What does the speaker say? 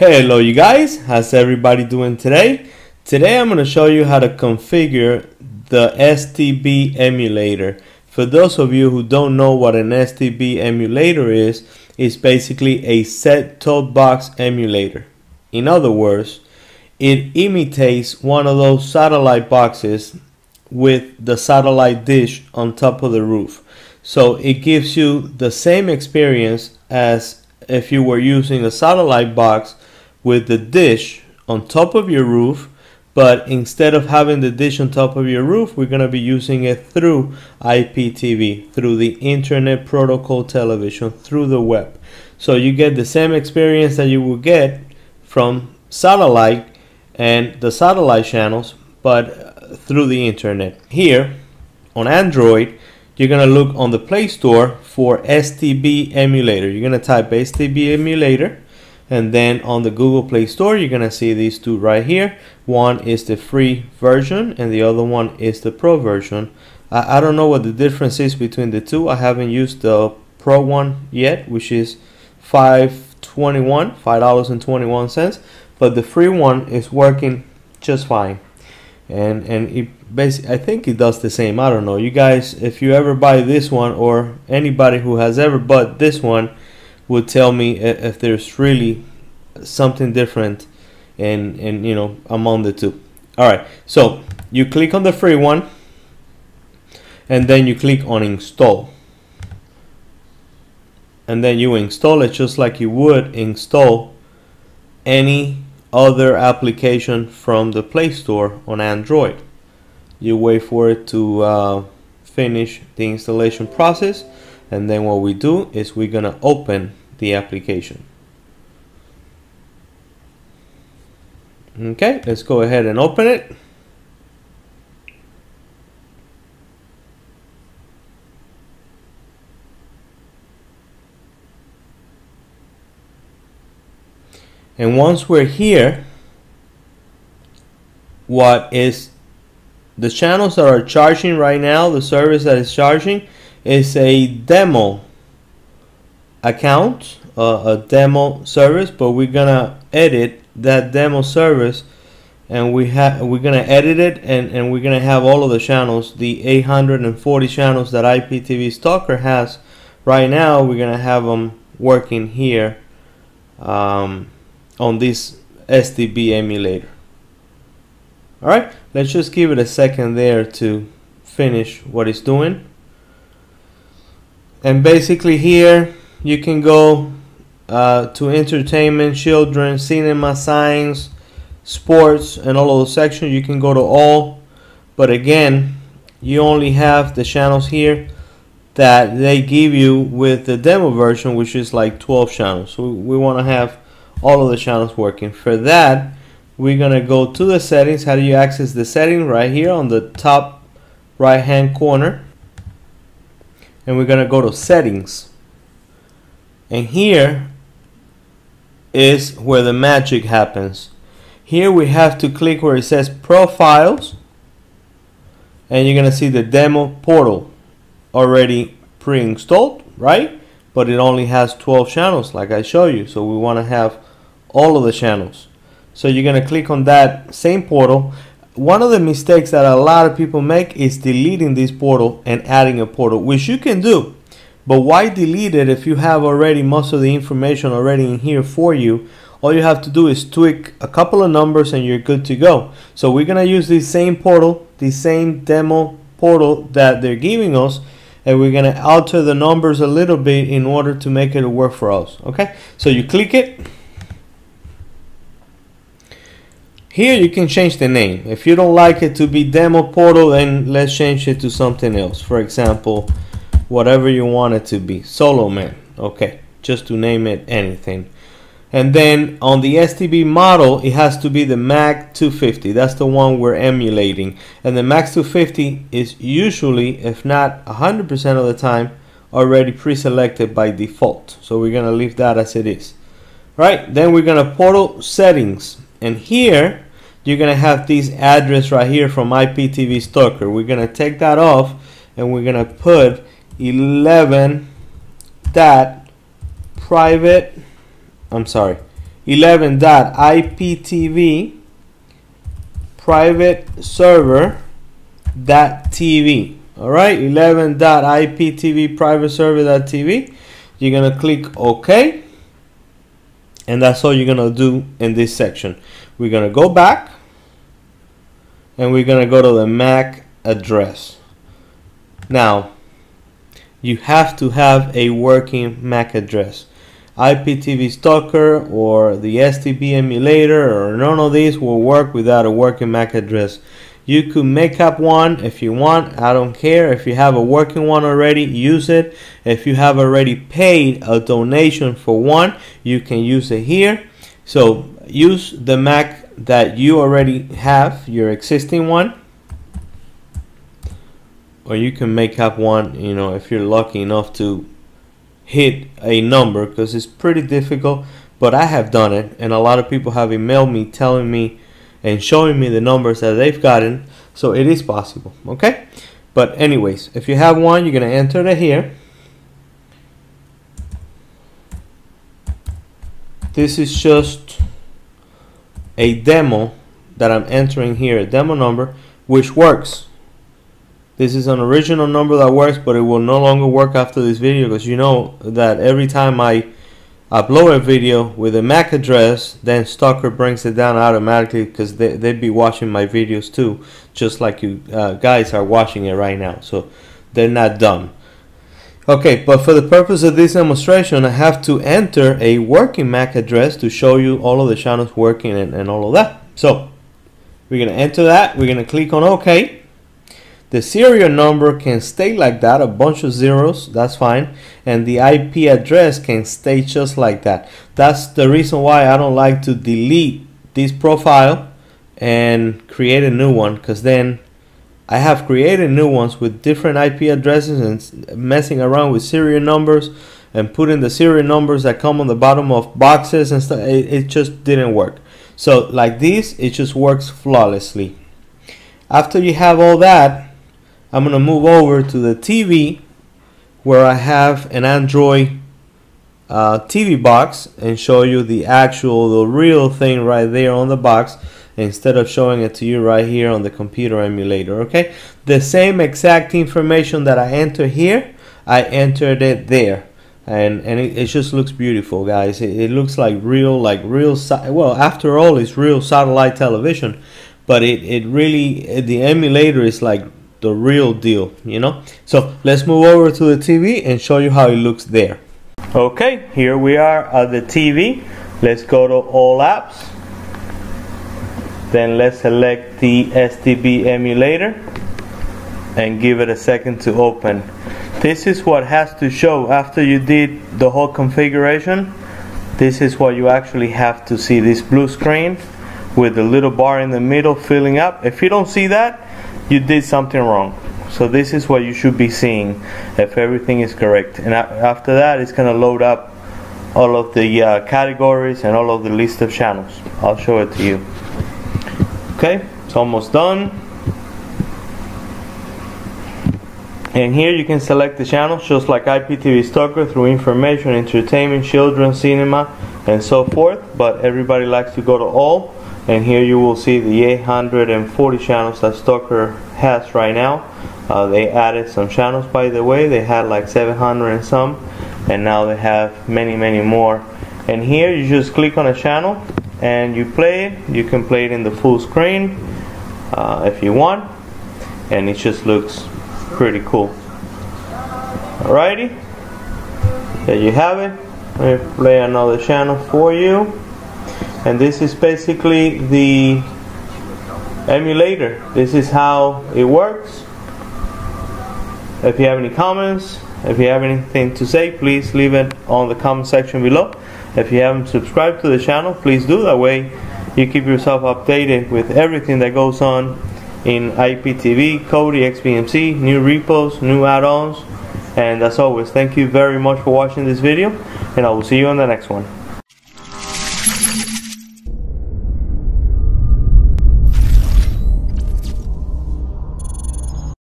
Hello you guys, how's everybody doing today? Today I'm going to show you how to configure the STB emulator. For those of you who don't know what an STB emulator is, it's basically a set-top box emulator. In other words, it imitates one of those satellite boxes with the satellite dish on top of the roof. So it gives you the same experience as if you were using a satellite box with the dish on top of your roof but instead of having the dish on top of your roof we're going to be using it through IPTV through the internet protocol television through the web. So you get the same experience that you would get from satellite and the satellite channels but uh, through the internet. Here on Android you're going to look on the Play Store for STB emulator. You're going to type STB emulator and then on the Google Play Store you're gonna see these two right here. One is the free version and the other one is the pro version. I, I don't know what the difference is between the two. I haven't used the pro one yet which is 521 five dollars and 21 cents but the free one is working just fine. And and it basically I think it does the same. I don't know. You guys if you ever buy this one or anybody who has ever bought this one would tell me if there's really something different and and you know among the two. All right so you click on the free one and then you click on install. And then you install it just like you would install any other application from the Play Store on Android. You wait for it to uh, finish the installation process and then what we do is we're gonna open the application. Okay, let's go ahead and open it. And once we're here, what is the channels that are charging right now, the service that is charging is a demo account, uh, a demo service, but we're gonna edit that demo service and we have we're gonna edit it and, and we're gonna have all of the channels the 840 channels that IPTV Stalker has right now we're gonna have them working here um, on this STB emulator. Alright let's just give it a second there to finish what it's doing. And basically here you can go uh, to entertainment, children, cinema, science, sports, and all of those sections. You can go to all, but again, you only have the channels here that they give you with the demo version, which is like 12 channels. So we want to have all of the channels working. For that, we're going to go to the settings. How do you access the setting? Right here on the top right hand corner. And we're going to go to settings and here is where the magic happens. Here we have to click where it says profiles and you're gonna see the demo portal already pre-installed right? But it only has 12 channels like I show you so we want to have all of the channels. So you're gonna click on that same portal. One of the mistakes that a lot of people make is deleting this portal and adding a portal which you can do but why delete it if you have already most of the information already in here for you? All you have to do is tweak a couple of numbers and you're good to go. So we're going to use the same portal, the same demo portal that they're giving us and we're going to alter the numbers a little bit in order to make it work for us. Okay, so you click it. Here you can change the name. If you don't like it to be demo portal, then let's change it to something else. For example, whatever you want it to be. Solo Man, okay, just to name it anything. And then on the STB model, it has to be the MAG 250. That's the one we're emulating. And the MAG 250 is usually, if not 100% of the time, already pre-selected by default. So we're gonna leave that as it is. Right, then we're gonna portal settings. And here, you're gonna have this address right here from IPTV Stalker. We're gonna take that off and we're gonna put 11 that private I'm sorry Eleven dot IPTV private server dot TV. All right, 11 dot IPTV private server dot TV. You're gonna click OK, and that's all you're gonna do in this section. We're gonna go back, and we're gonna go to the MAC address. Now, you have to have a working MAC address. IPTV Stalker or the STB emulator or none of these will work without a working MAC address. You could make up one if you want. I don't care. If you have a working one already, use it. If you have already paid a donation for one, you can use it here. So use the Mac that you already have, your existing one. Or you can make up one, you know, if you're lucky enough to hit a number because it's pretty difficult but I have done it and a lot of people have emailed me telling me and showing me the numbers that they've gotten so it is possible okay? But anyways if you have one you're gonna enter it here. This is just a demo that I'm entering here a demo number which works this is an original number that works, but it will no longer work after this video because you know that every time I upload a video with a MAC address, then Stalker brings it down automatically because they, they'd be watching my videos too, just like you uh, guys are watching it right now. So they're not dumb. Okay, but for the purpose of this demonstration, I have to enter a working MAC address to show you all of the channels working and, and all of that. So we're going to enter that. We're going to click on OK. The serial number can stay like that, a bunch of zeros, that's fine. And the IP address can stay just like that. That's the reason why I don't like to delete this profile and create a new one because then I have created new ones with different IP addresses and messing around with serial numbers and putting the serial numbers that come on the bottom of boxes and stuff. It, it just didn't work. So like this, it just works flawlessly. After you have all that, I'm going to move over to the TV where I have an Android uh, TV box and show you the actual, the real thing right there on the box instead of showing it to you right here on the computer emulator okay? The same exact information that I enter here I entered it there. And and it, it just looks beautiful guys. It, it looks like real like real well after all it's real satellite television. But it, it really the emulator is like the real deal you know? So let's move over to the TV and show you how it looks there. Okay here we are at the TV let's go to all apps. Then let's select the STB emulator and give it a second to open. This is what has to show after you did the whole configuration. This is what you actually have to see this blue screen with the little bar in the middle filling up. If you don't see that you did something wrong. So this is what you should be seeing if everything is correct. And after that, it's going to load up all of the uh, categories and all of the list of channels. I'll show it to you. Okay, it's almost done. And here you can select the channels just like IPTV Stalker through information, entertainment, children, cinema, and so forth. But everybody likes to go to all and here you will see the 840 channels that Stalker has right now. Uh, they added some channels by the way. They had like 700 and some and now they have many many more. And here you just click on a channel and you play it. You can play it in the full screen uh, if you want and it just looks pretty cool. Alrighty. There you have it. Let me play another channel for you and this is basically the emulator. This is how it works. If you have any comments if you have anything to say please leave it on the comment section below. If you haven't subscribed to the channel please do. That way you keep yourself updated with everything that goes on in IPTV, Kodi, XBMC, new repos, new add-ons. And as always thank you very much for watching this video and I will see you on the next one